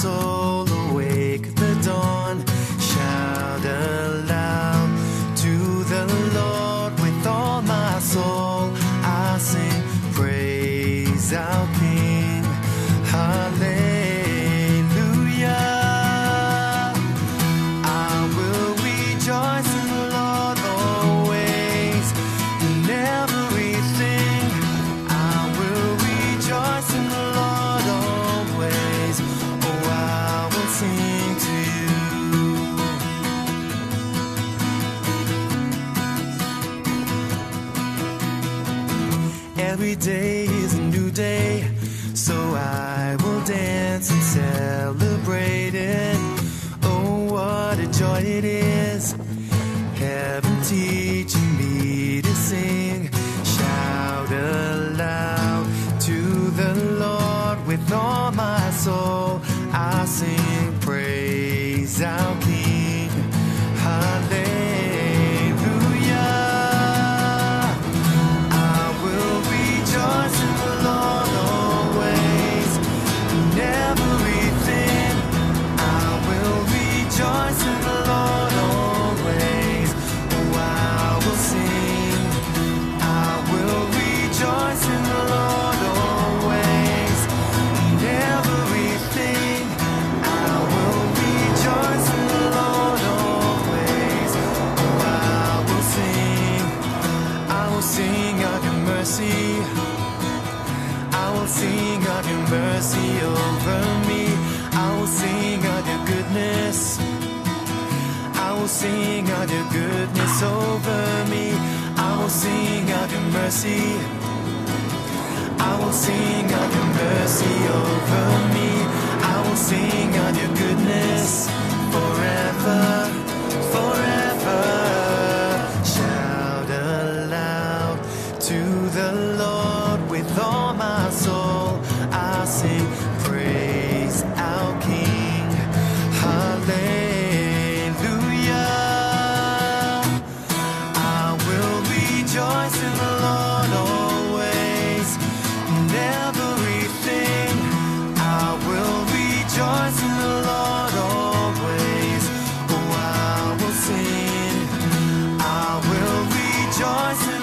soul awake the dawn shout aloud to the lord with all my soul. I sing praise our king. Hallelujah. Every day is a new day, so I will dance and celebrate it. Oh, what a joy it is! Heaven teaching mercy over me. I will sing of your goodness. I will sing of your goodness over me. I will sing of your mercy. I will sing of your mercy over me. I will sing of your goodness forever, forever. Shout aloud to the Lord with all my soul. rejoice in the Lord always. Everything, I will rejoice in the Lord always. Oh, I will sing. I will rejoice